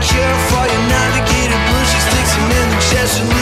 cure for your navigator blues. She sticks him in the chest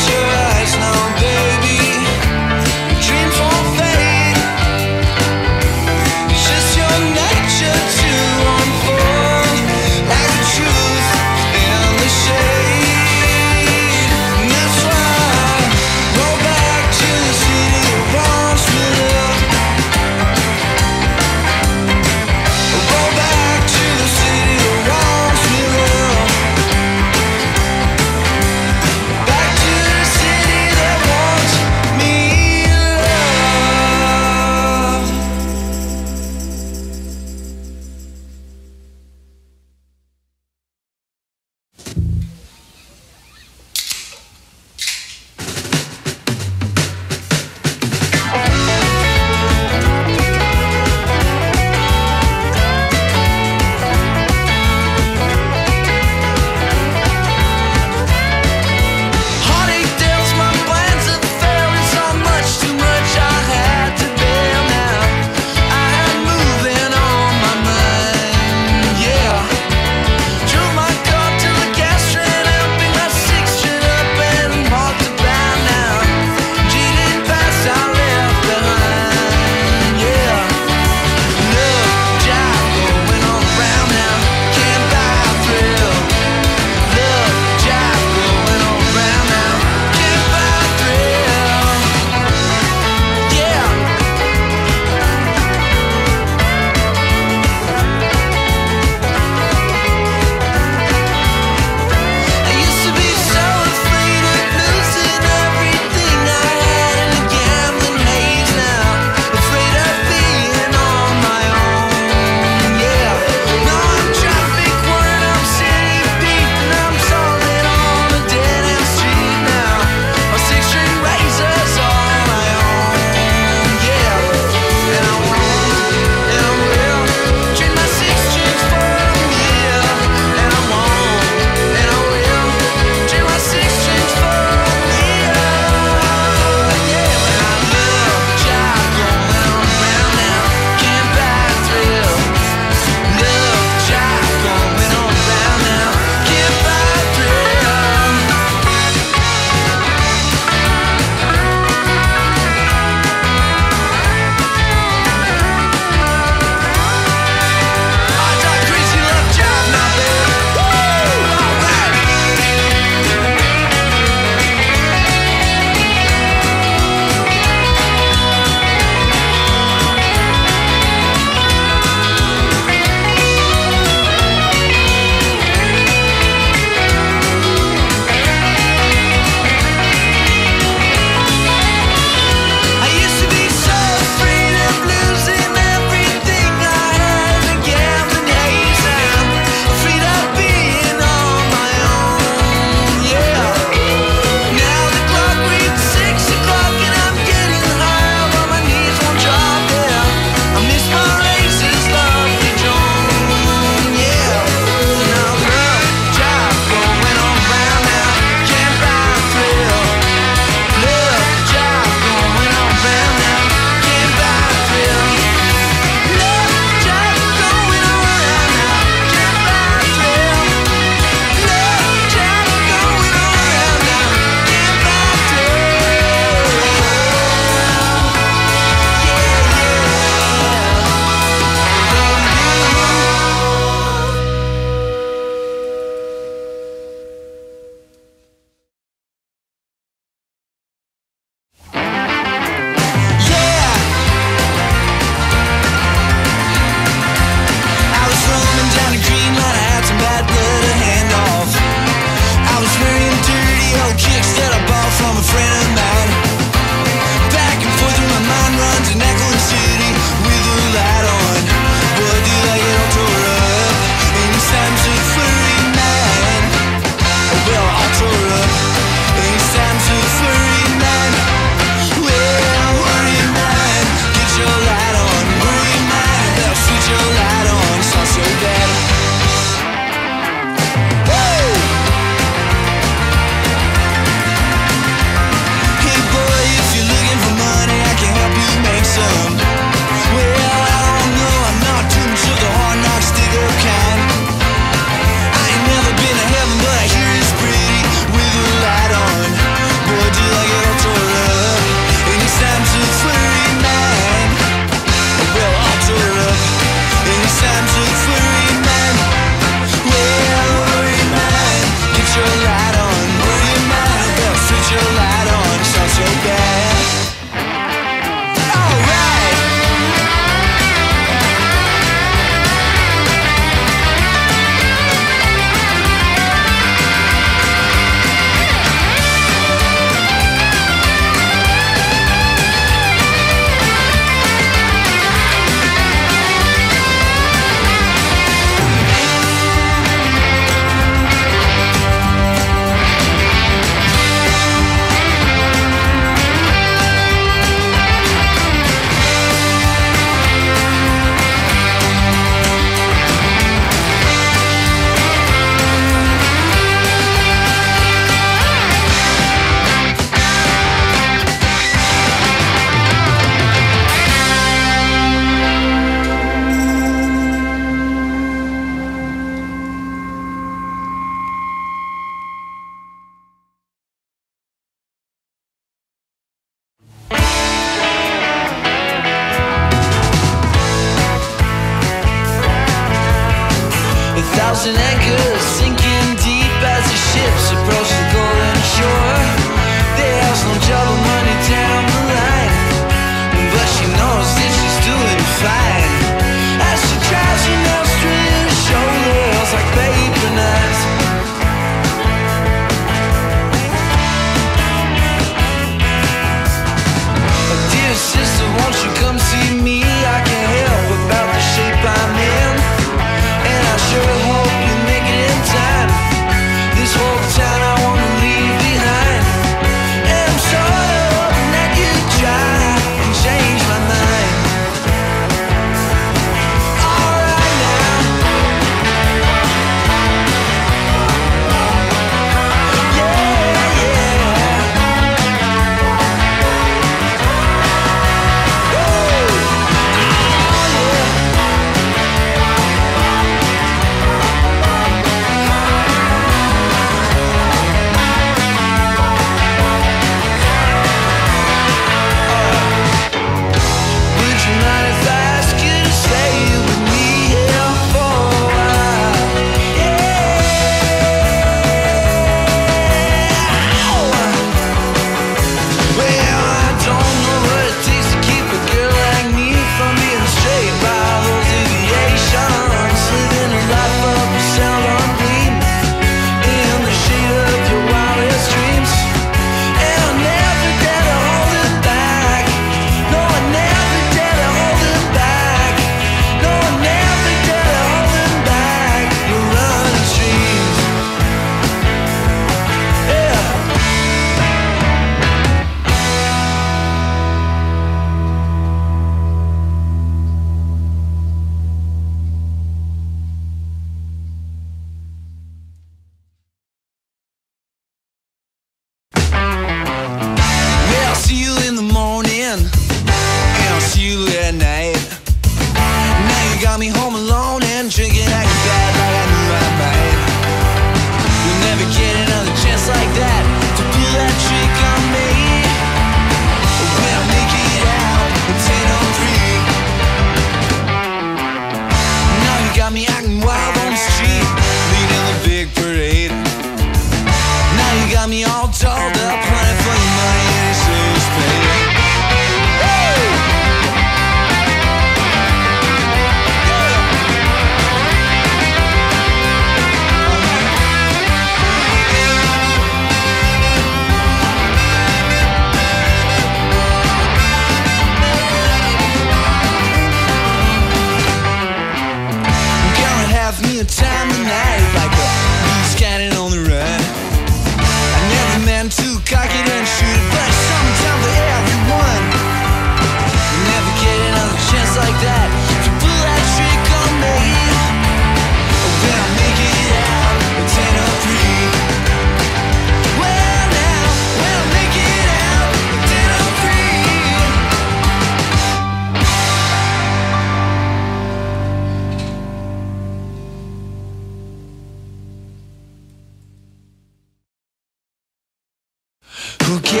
o que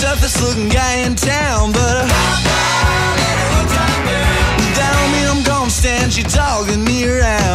toughest looking guy in town, but I don't mean I'm gonna stand you dogging me around.